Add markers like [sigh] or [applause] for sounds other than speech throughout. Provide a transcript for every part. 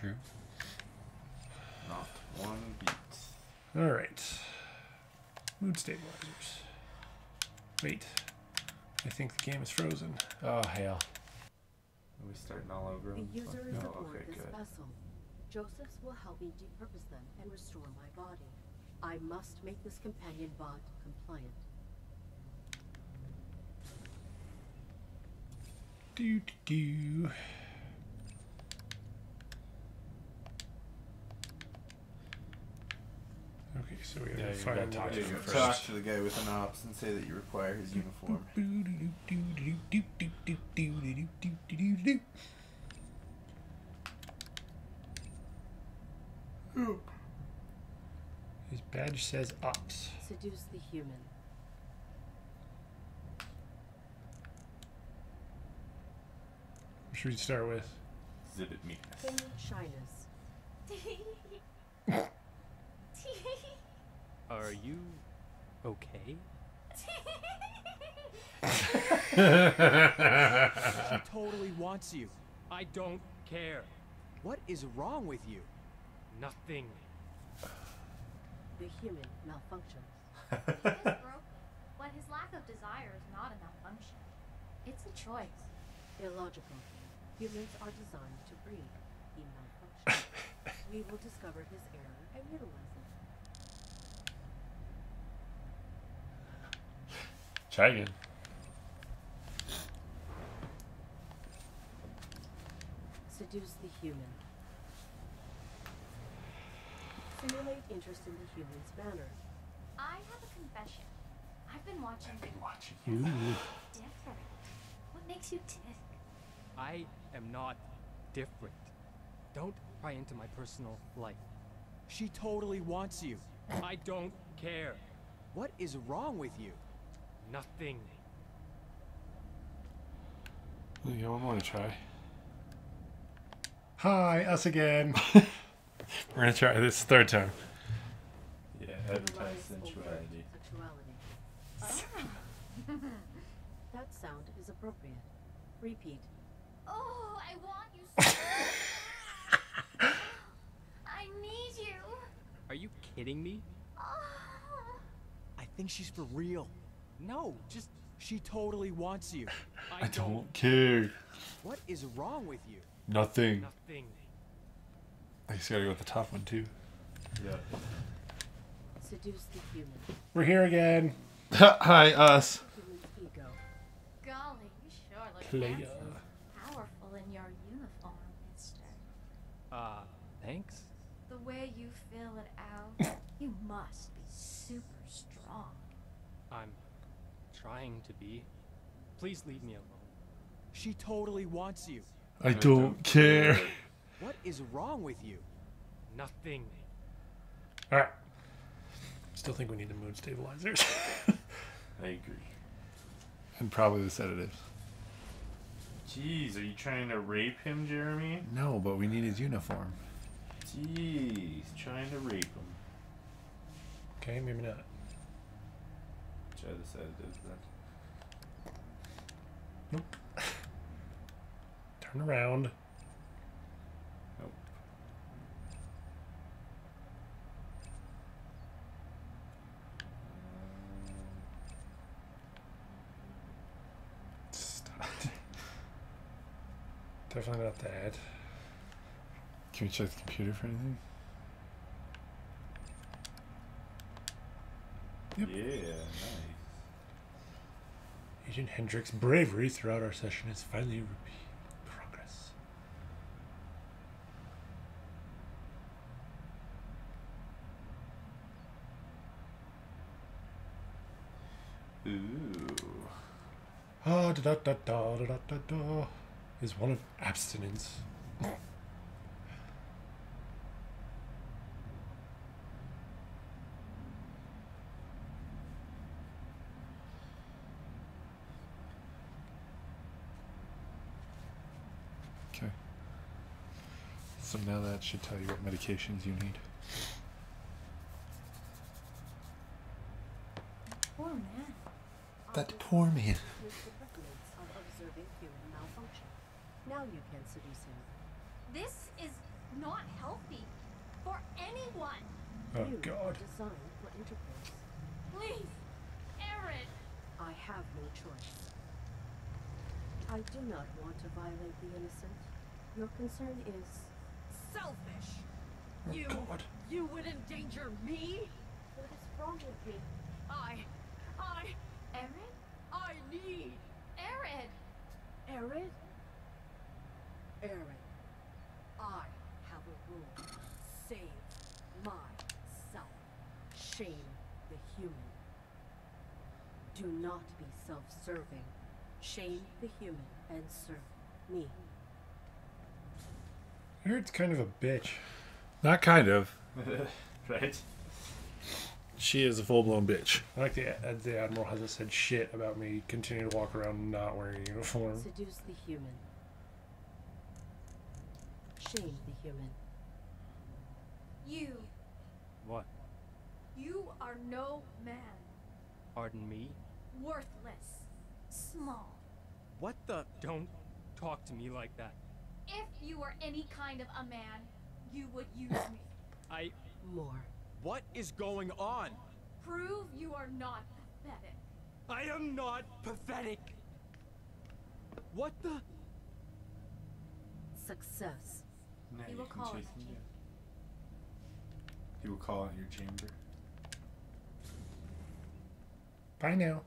True. Not one beat. All right. Mood stabilizers. Wait. I think the game is frozen. Oh, hell. Are we starting all over? The user is oh, aboard okay, this good. vessel. Joseph's will help me depurpose them and restore my body. I must make this companion bot compliant. Do do do. Okay, so we gotta Yeah, you find gotta talk to him you first. Talk to the guy with an ops and say that you require his uniform. His badge says ops. Seduce the human. What should we start with? Exhibit meekness. Feign shyness. [laughs] Are you okay? She totally wants you. I don't care. What is wrong with you? Nothing. The human malfunctions. He is broken, but his lack of desire is not a malfunction. It's a choice. Illogical. Humans are designed to breed. He malfunctions. [laughs] we will discover his error and utilize it. Try again. Seduce the human. Simulate interest in the human's manner. I have a confession. I've been watching you watching Ooh. different. What makes you tick? I am not different. Don't pry into my personal life. She totally wants you. I don't care. What is wrong with you? Nothing. You got one more to try. Hi, us again. [laughs] We're gonna try this third time. Yeah, Utilize advertise overt sensuality. Sexuality. [laughs] That sound is appropriate. Repeat. Oh, I want you so [laughs] I need you. Are you kidding me? Oh. I think she's for real. No, just She totally wants you. I, [laughs] I don't care. What is wrong with you? Nothing. Nothing. I just gotta go with the top one too. Yeah. Seduce the human. We're here again. [laughs] Hi, us. Human's ego. Golly, you sure look Player. handsome. Powerful in your uniform, mister. Uh, thanks. The way you fill it out, [coughs] you must be super strong. I'm trying to be. Please leave me alone. She totally wants you. I don't care. What is wrong with you? Nothing. All right. Still think we need the mood stabilizers. [laughs] I agree. And probably the sedatives. Jeez, are you trying to rape him, Jeremy? No, but we need his uniform. Jeez, trying to rape him. okay, maybe not. Try the sedatives then. Nope. Turn around. Nope. Stop. Definitely not that. Can we check the computer for anything? Yep. Yeah, nice. Agent Hendrick's bravery throughout our session is finally progress. Ooh. Ah, da da da da da da da is one of abstinence. Okay. So now that should tell you what medications you need. Poor man. That poor man. With the precedence of observing human malfunction. Now you can seduce him. This is not healthy for anyone. Oh you God. designed for intercourse. Please! Arid! I have no choice. I do not want to violate the innocent. Your concern is Selfish. Oh, You. God. You would endanger me? what is wrong with me? I. I. Arid? I need. Arid! Arid? Arid, I have a rule. Save myself. Shame the human. Do not be self-serving. Shame the human and serve me. I heard it's kind of a bitch. Not kind of. [laughs] right? She is a full blown bitch. I like the, uh, the Admiral hasn't said shit about me continuing to walk around not wearing a uniform. Seduce the human. Shame the human. You. What? You are no man. Pardon me? Worthless. Small. What the? Don't talk to me like that. If you were any kind of a man, you would use [laughs] me. I. More. What is going on? Prove you are not pathetic. I am not pathetic. What the? Success. Now He will call chase it him. He will call in your chamber. Bye now.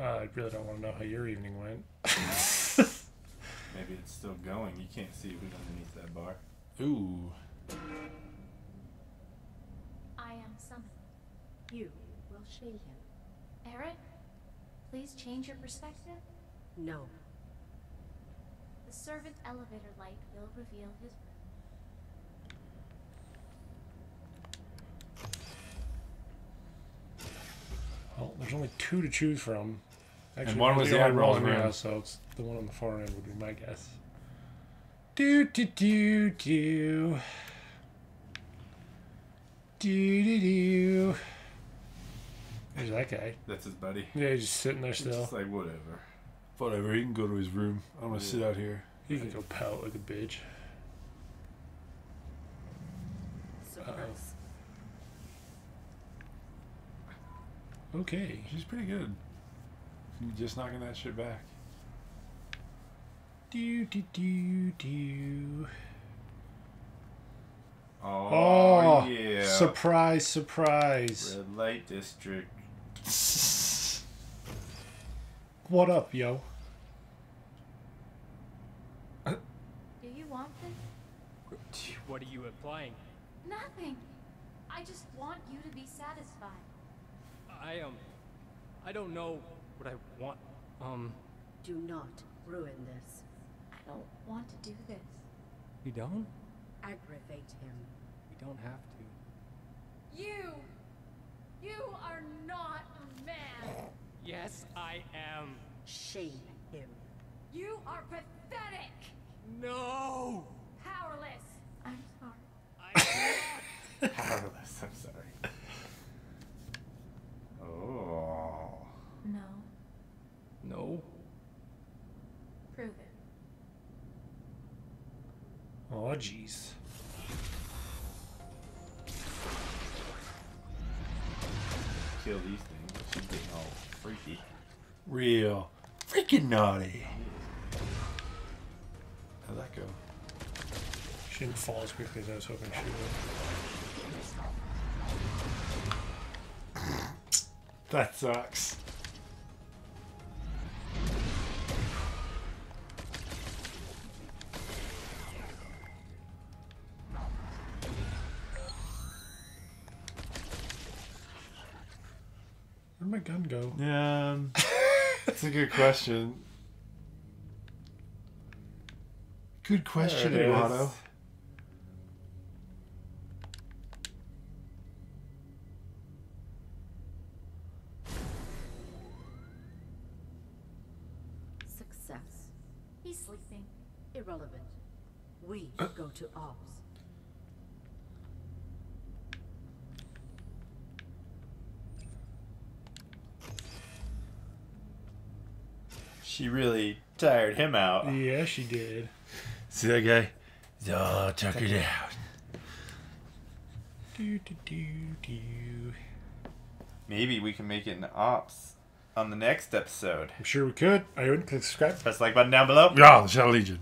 Uh, I really don't want to know how your evening went. Maybe it's still going. You can't see who's underneath that bar. Ooh. I am summoned. You will shame him. Eric, please change your perspective. No. The servant elevator light will reveal his room. Well, there's only two to choose from. Actually, one was the only Admiral's one, room. Yeah, so it's the one on the far end would be my guess. Do do do do. Do do do. There's that guy. That's his buddy. Yeah, he's just sitting there It's still. just like whatever. Whatever, he can go to his room. I'm gonna sit out here. He can go pout like a bitch. Suppress. Okay. She's pretty good. You just knocking that shit back. Do do do do. Oh, Oh, yeah. Surprise! Surprise! Red light district. What up, yo? Do you want this? What are you implying? Nothing. I just want you to be satisfied. I um. I don't know what I want. Um. Do not ruin this. I don't want to do this. You don't? Aggravate him. We don't have to. You! You are not a man! Yes, I am. Shame him. You are pathetic! No! Powerless! I'm sorry. I. [laughs] Powerless. I'm sorry. Oh. No. no. Prove it. Oh, jeez. Kill these things. She's getting all freaky. Real. Freaking naughty. How'd that go? She didn't fall as quickly as I was hoping she would. That sucks. Where'd my gun go? Yeah, um, [laughs] that's a good question. Good question, There. Eduardo. Success. He's sleeping. Irrelevant. We go to Ops. She really tired him out. Yeah, she did. See that guy? Oh, tuck it out. Do, do, do, do. Maybe we can make it an ops on the next episode. I'm sure we could. I would click subscribe. Press the like button down below. Yeah, the Shadow Legion.